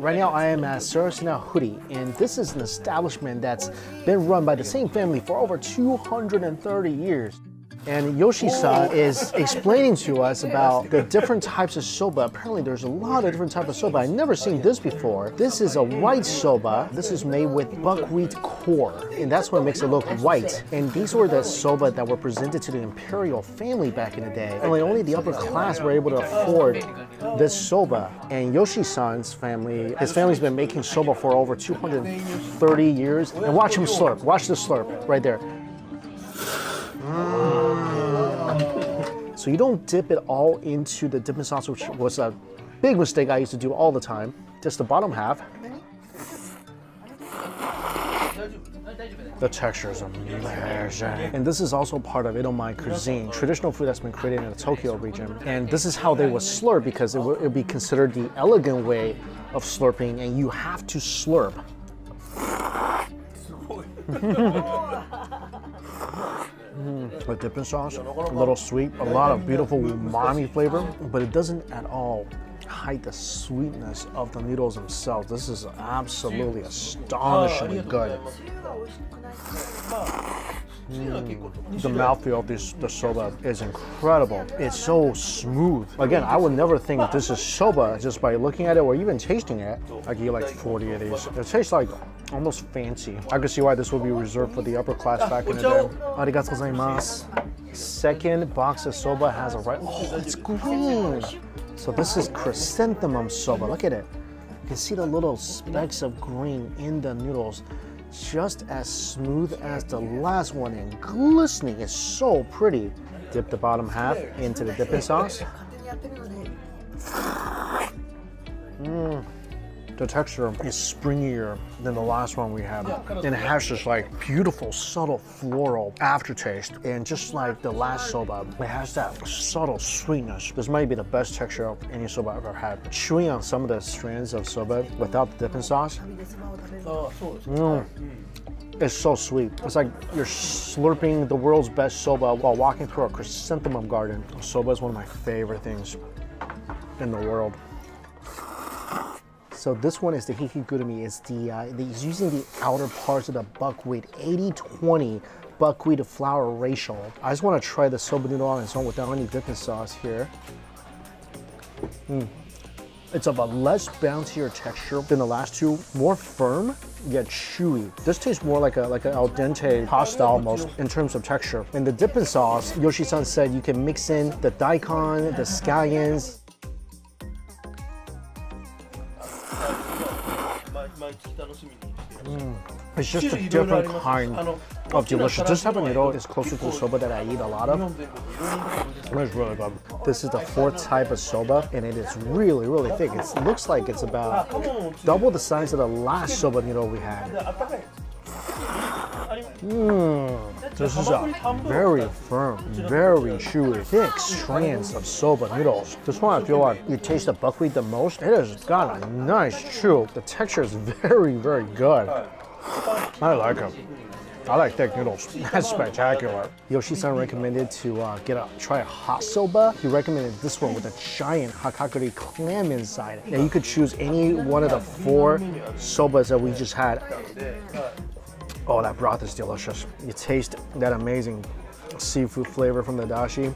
Right now I am at Sarashina Horii and this is an establishment that's been run by the same family for over 230 years. And Yoshi-san is explaining to us about the different types of soba. Apparently there's a lot of different types of soba. I've never seen this before. This is a white soba. This is made with buckwheat core. And that's what makes it look white. And these were the soba that were presented to the imperial family back in the day. Like only the upper class were able to afford this soba. And Yoshi-san's family, his family's been making soba for over 230 years. And watch him slurp. Watch the slurp right there. Mm. So you don't dip it all into the dipping sauce, which was a big mistake I used to do all the time. Just the bottom half. The texture is amazing. And this is also part of Edomae cuisine, traditional food that's been created in the Tokyo region. And this is how they would slurp because it would, be considered the elegant way of slurping and you have to slurp. Mm, dipping sauce, a little sweet, a lot of beautiful umami flavor, but it doesn't at all hide the sweetness of the noodles themselves. This is absolutely astonishingly good. Mm. The mouthfeel of this the soba is incredible. It's so smooth. Again, I would never think this is soba just by looking at it or even tasting it. I you like 40 of these. It tastes like almost fancy. I can see why this would be reserved for the upper class back in the day. Arigatou gozaimasu. Second box of soba has a right. Oh, it's green. So this is chrysanthemum soba. Look at it. You can see the little specks of green in the noodles just as smooth as the last one and glistening. It's so pretty. Dip the bottom half into the dipping sauce. Mm. The texture is springier than the last one we had. And it has this like beautiful, subtle floral aftertaste. And just like the last soba, it has that subtle sweetness. This might be the best texture of any soba I've ever had. Chewing on some of the strands of soba without the dipping sauce. Mm. It's so sweet. It's like you're slurping the world's best soba while walking through a chrysanthemum garden. Soba is one of my favorite things in the world. So this one is the hikigurumi. It's the, uh, using the outer parts of the buckwheat, 80-20 buckwheat to flour ratio. I just want to try the soba noodle on its own without any dipping sauce here. Mm. It's of a less bouncier texture than the last two, more firm yet chewy. This tastes more like a like an al dente pasta almost in terms of texture. And the dipping sauce, Yoshi-san said you can mix in the daikon, the scallions, Mm. It's just a different kind of delicious. This type of noodle is closer to the soba that I eat a lot of. It's really good. This is the fourth type of soba, and it is really, really thick. It looks like it's about double the size of the last soba noodle we had. Mmm, this is a very firm, very chewy, thick strands of soba noodles. This one I feel like you taste the buckwheat the most. It has got a nice chew. The texture is very, very good. I like them. I like thick noodles. That's spectacular. Yoshi-san recommended to uh, get a try a hot soba. He recommended this one with a giant hamaguri clam inside. Now you could choose any one of the four sobas that we just had. Oh, that broth is delicious. You taste that amazing seafood flavor from the dashi.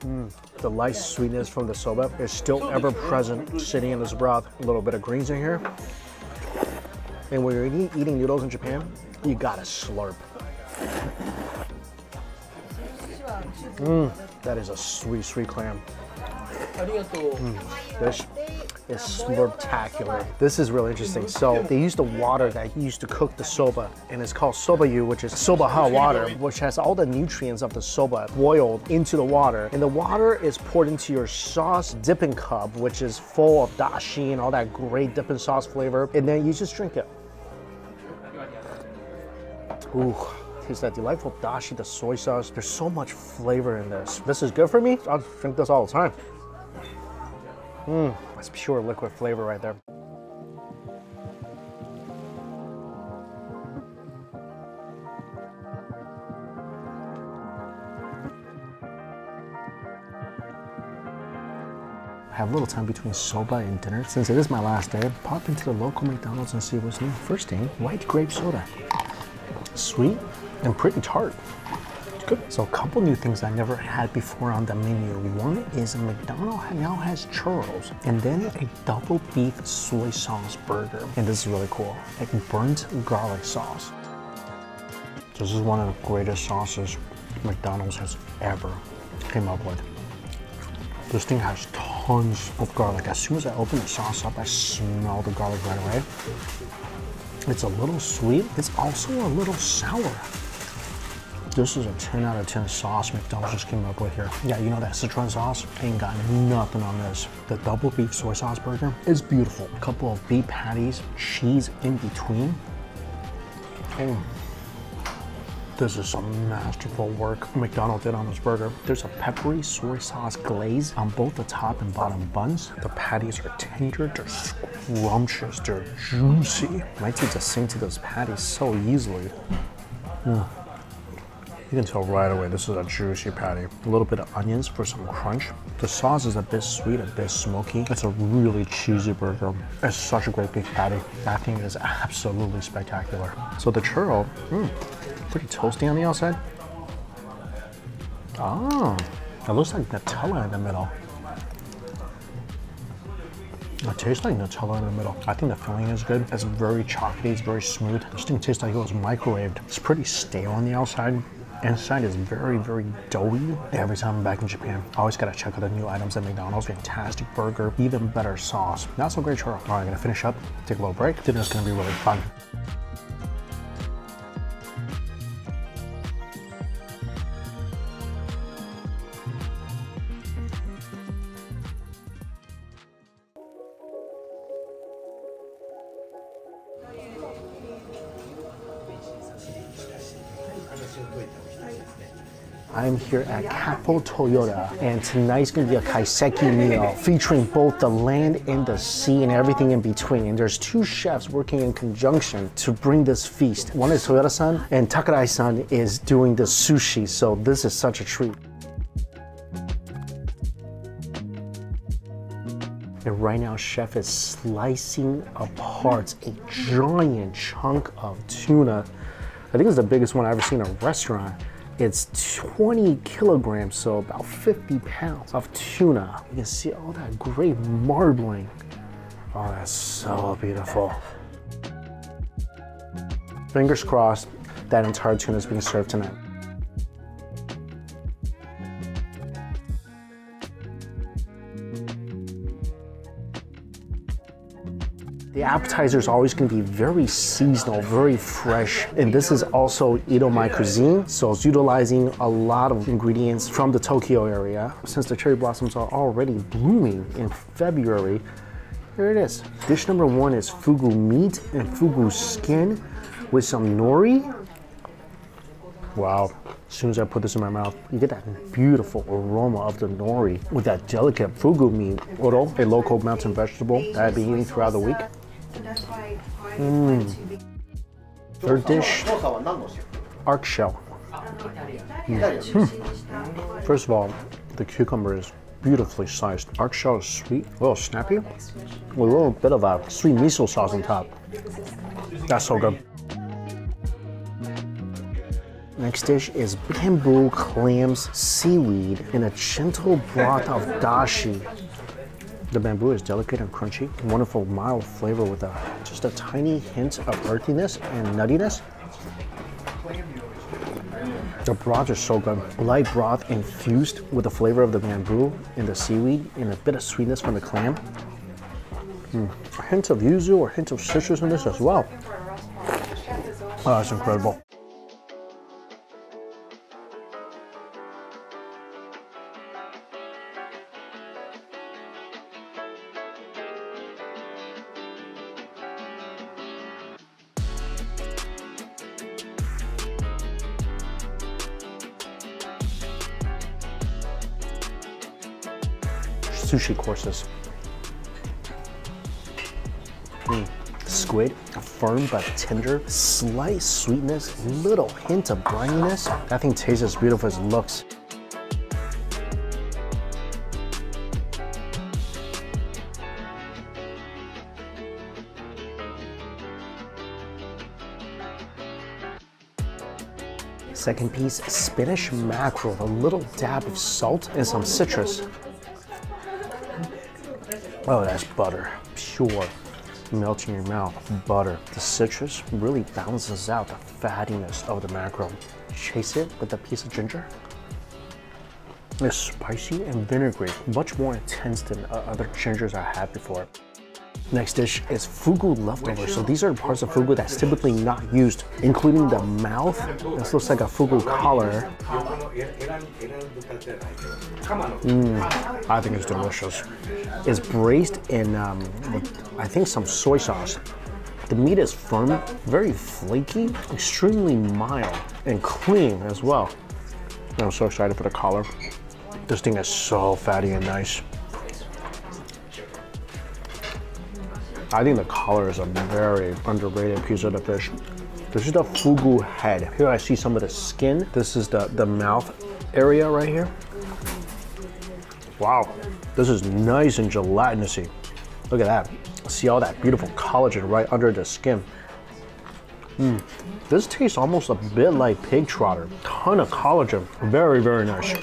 Mm, the light sweetness from the soba is still ever present sitting in this broth. A little bit of greens in here. And when you're eating, eating noodles in Japan, you gotta slurp. Mmm, that is a sweet, sweet clam. Mm, this is slurptacular. This is really interesting. So they use the water that used to cook the soba, and it's called soba-yu, which is soba hot water, which has all the nutrients of the soba boiled into the water. And the water is poured into your sauce dipping cup, which is full of dashi and all that great dipping sauce flavor. And then you just drink it. Ooh. Taste that delightful dashi, the soy sauce. There's so much flavor in this. This is good for me. I'll drink this all the time. Mmm, that's pure liquid flavor right there. I have a little time between soba and dinner. Since it is my last day, pop into the local McDonald's and see what's new. First thing, white grape soda. Sweet and pretty tart. Good. So a couple new things I never had before on the menu. One is McDonald's now has churros, and then a double beef soy sauce burger. And this is really cool, like burnt garlic sauce. This is one of the greatest sauces McDonald's has ever came up with. This thing has tons of garlic. As soon as I open the sauce up, I smell the garlic right away. It's a little sweet. It's also a little sour. This is a 10 out of 10 sauce McDonald's just came up with here. Yeah, you know that Sichuan sauce? Ain't got nothing on this. The double beef soy sauce burger is beautiful. A couple of beef patties, cheese in between. Oh. This is some masterful work McDonald did on this burger. There's a peppery soy sauce glaze on both the top and bottom buns. The patties are tender, they're scrumptious, they're juicy. My teeth just sink to those patties so easily. Mm. You can tell right away this is a juicy patty. A little bit of onions for some crunch. The sauce is a bit sweet, a bit smoky. It's a really cheesy burger. It's such a great beef patty. That thing is absolutely spectacular. So the churro, mm, pretty toasty on the outside. Oh, it looks like Nutella in the middle. It tastes like Nutella in the middle. I think the filling is good. It's very chocolatey, it's very smooth. This thing tastes like it was microwaved. It's pretty stale on the outside. Inside is very, very doughy. Every time I'm back in Japan, I always gotta check out the new items at McDonald's. Fantastic burger, even better sauce. Not so great churro. All right, I'm gonna finish up, take a little break. Dinner's gonna be really fun. I'm here at Kappo Toyoda, and tonight's gonna be a kaiseki meal featuring both the land and the sea and everything in between. And there's two chefs working in conjunction to bring this feast. One is Toyoda-san, and Takarai-san is doing the sushi, so this is such a treat. And right now, chef is slicing apart a giant chunk of tuna. I think it's the biggest one I've ever seen in a restaurant. It's 20 kilograms, so about 50 pounds of tuna. You can see all that great marbling. Oh, that's so beautiful. Fingers crossed that entire tuna is being served tonight. Appetizer is always going to be very seasonal, very fresh. And this is also Edomae cuisine, so it's utilizing a lot of ingredients from the Tokyo area. Since the cherry blossoms are already blooming in February, here it is. Dish number one is fugu meat and fugu skin with some nori. Wow. As soon as I put this in my mouth, you get that beautiful aroma of the nori with that delicate fugu meat, oro, a local mountain vegetable that I've been eating throughout the week. Mm. Third dish, arc shell. Mm. First of all, the cucumber is beautifully sized. Arc shell is sweet, a little snappy, with a little bit of a sweet miso sauce on top. That's so good. Next dish is bamboo clams, seaweed, and a gentle broth of dashi. The bamboo is delicate and crunchy, wonderful mild flavor with a, just a tiny hint of earthiness and nuttiness. The broth is so good. Light broth infused with the flavor of the bamboo and the seaweed and a bit of sweetness from the clam. Mm. A hint of yuzu or hint of citrus in this as well. Oh, that's incredible. sushi courses. Mm. Squid, firm but tender, slight sweetness, little hint of brininess. That thing tastes as beautiful as it looks. Second piece, Spanish mackerel with a little dab of salt and some citrus. Oh, that's butter, pure, melt in your mouth, butter. The citrus really balances out the fattiness of the mackerel. Chase it with a piece of ginger. It's spicy and vinegary, much more intense than uh, other gingers I had before. Next dish is fugu leftovers. So these are parts of fugu that's typically not used, including the mouth. This looks like a fugu collar. Mm, I think it's delicious. It's braised in, um, I think, some soy sauce. The meat is firm, very flaky, extremely mild, and clean as well. I'm so excited for the collar. This thing is so fatty and nice. I think the collar is a very underrated piece of the fish. This is the fugu head. Here I see some of the skin. This is the, the mouth area right here. Wow, this is nice and gelatinousy. Look at that. See all that beautiful collagen right under the skin. Mm. This tastes almost a bit like pig trotter. Ton of collagen. Very, very nice.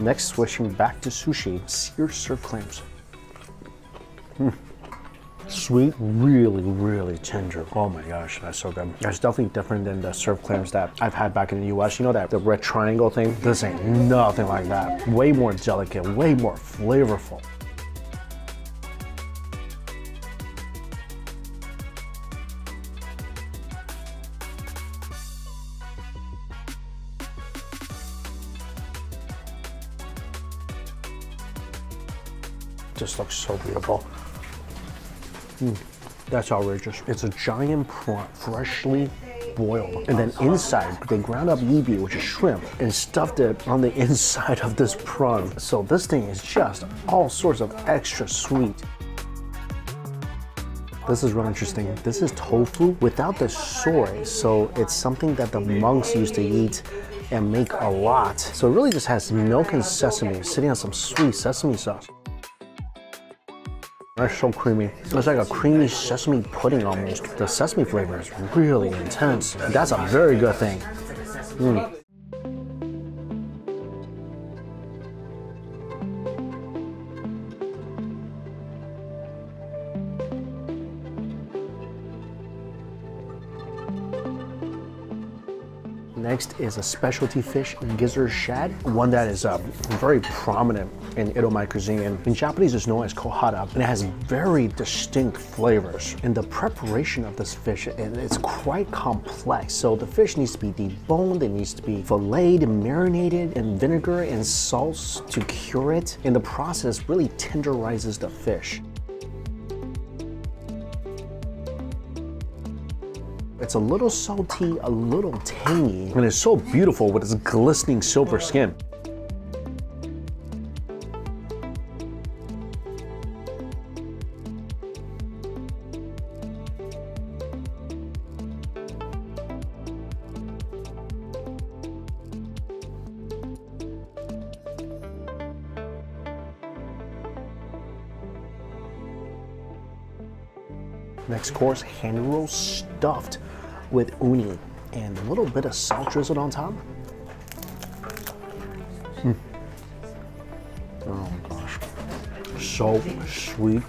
Next, switching back to sushi, seared surf clams. Mm. Sweet, really, really tender. Oh my gosh, that's so good. That's definitely different than the surf clams that I've had back in the US. You know that the red triangle thing? This ain't nothing like that. Way more delicate, way more flavorful. Just looks so beautiful. Mm, that's outrageous. It's a giant prawn, freshly boiled. And then inside, they ground up ebi, which is shrimp, and stuffed it on the inside of this prawn. So this thing is just all sorts of extra sweet. This is really interesting. This is tofu without the soy, so it's something that the monks used to eat and make a lot. So it really just has milk and sesame sitting on some sweet sesame sauce. That's so creamy. It's like a creamy sesame pudding almost. The sesame flavor is really intense. That's a very good thing. Mm. Next is a specialty fish, gizzard shad, one that is uh, very prominent in Edomae cuisine. In Japanese, it's known as kohada, and it has very distinct flavors. And the preparation of this fish, it's quite complex. So the fish needs to be deboned, it needs to be filleted, marinated in vinegar and salts to cure it. And the process really tenderizes the fish. It's a little salty, a little tangy, and it's so beautiful with its glistening silver skin. Next course, hand roll stuffed with uni and a little bit of salt drizzled on top. Mm. Oh gosh, so sweet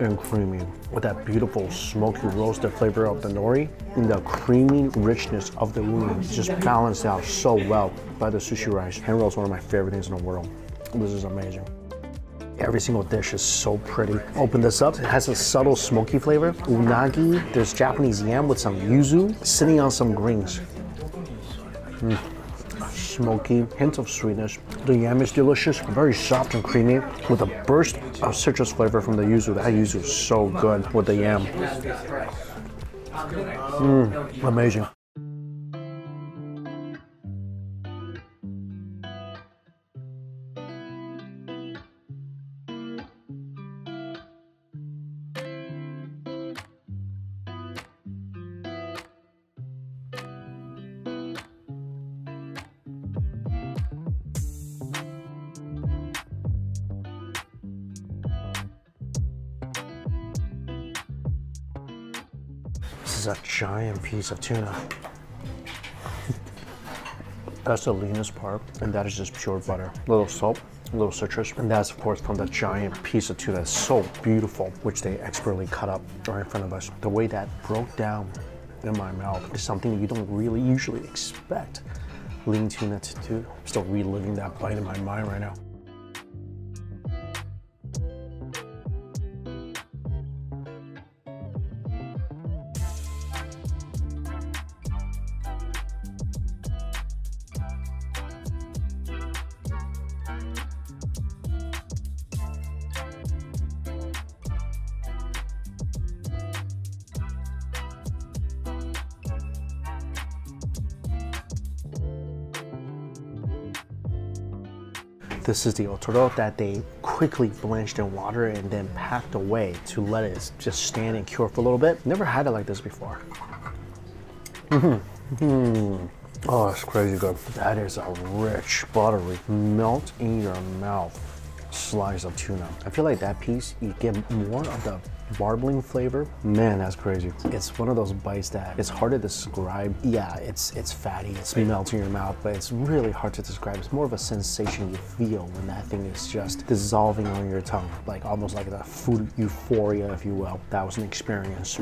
and creamy with that beautiful smoky roasted flavor of the nori and the creamy richness of the uni just balanced out so well by the sushi rice. Hand roll is one of my favorite things in the world. This is amazing. Every single dish is so pretty. Open this up, it has a subtle smoky flavor. Unagi, there's Japanese yam with some yuzu, sitting on some greens. Mm. Smoky, hint of sweetness. The yam is delicious, very soft and creamy, with a burst of citrus flavor from the yuzu. That yuzu is so good with the yam. Mm, amazing. Is a giant piece of tuna. That's the leanest part, and that is just pure butter. A little salt, a little citrus, and that's of course from the giant piece of tuna. It's so beautiful, which they expertly cut up right in front of us. The way that broke down in my mouth is something that you don't really usually expect lean tuna to do. I'm still reliving that bite in my mind right now. This is the otoro that they quickly blanched in water and then packed away to let it just stand and cure for a little bit. Never had it like this before. Mm -hmm. Oh, it's crazy good. That is a rich, buttery, melt in your mouth slice of tuna. I feel like that piece, you get more of the marbling flavor. Man, that's crazy. It's one of those bites that it's hard to describe. Yeah, it's it's fatty, it's melting in your mouth, but it's really hard to describe. It's more of a sensation you feel when that thing is just dissolving on your tongue, like almost like a food euphoria, if you will. That was an experience.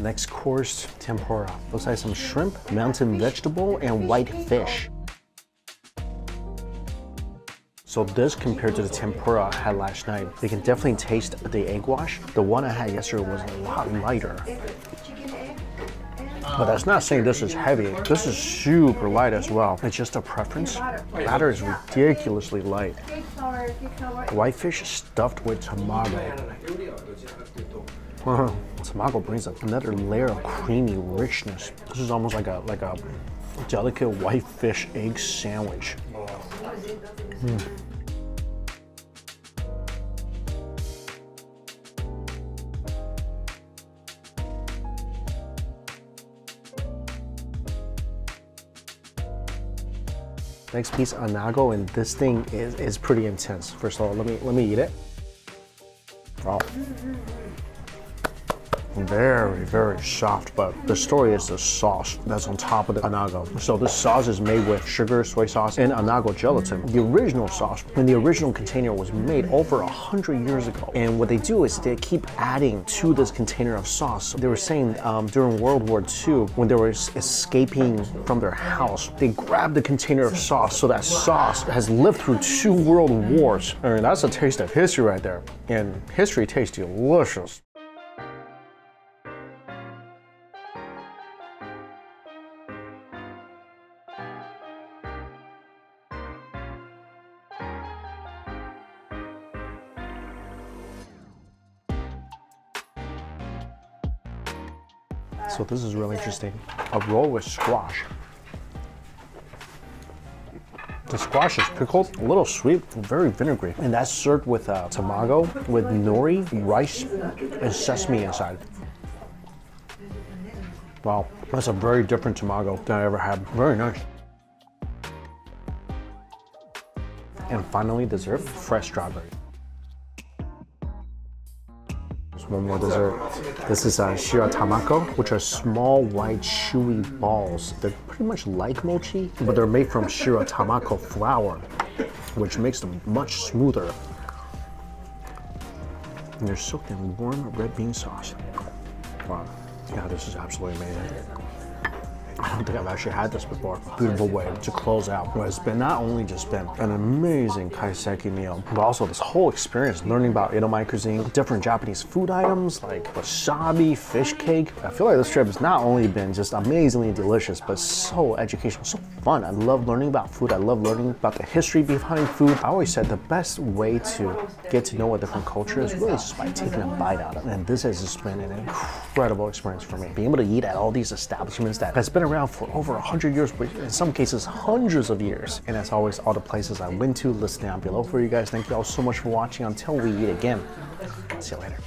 Next course, tempura. Looks like some shrimp, mountain vegetable, and white fish. So this compared to the tempura I had last night, you can definitely taste the egg wash. The one I had yesterday was a lot lighter. But that's not saying this is heavy. This is super light as well. It's just a preference. Batter is ridiculously light. Whitefish stuffed with tamago. Uh-huh. tamago brings another layer of creamy richness. This is almost like a like a delicate whitefish egg sandwich. Mm. Next piece, anago, and this thing is, is pretty intense. First of all, let me let me eat it. Oh very, very soft, but the story is the sauce that's on top of the anago. So this sauce is made with sugar, soy sauce, and anago gelatin. The original sauce in the original container was made over a hundred years ago. And what they do is they keep adding to this container of sauce. They were saying um, during World War II, when they were escaping from their house, they grabbed the container of sauce. So that sauce has lived through two world wars. I mean, that's a taste of history right there. And history tastes delicious. So this is really interesting. A roll with squash. The squash is pickled, a little sweet, very vinegary. And that's served with uh, tamago, with nori, rice, and sesame inside. Wow, that's a very different tamago than I ever had. Very nice. And finally, dessert, fresh strawberry one more dessert. This is uh, shiro tamako, which are small, white, chewy balls. They're pretty much like mochi, but they're made from shiro tamako flour, which makes them much smoother. And they're soaked in warm red bean sauce. Wow. Yeah, this is absolutely amazing. I don't think I've actually had this before. Beautiful way to close out what has been not only just been an amazing kaiseki meal, but also this whole experience learning about Edomae cuisine, different Japanese food items like wasabi, fish cake. I feel like this trip has not only been just amazingly delicious, but so educational, so fun. I love learning about food. I love learning about the history behind food. I always said the best way to get to know a different culture is really just by taking a bite out of it. And this has just been an incredible experience for me. Being able to eat at all these establishments that has been around for over 100 years, in some cases hundreds of years. And as always, all the places I went to listed down below for you guys. Thank you all so much for watching. Until we eat again, see you later.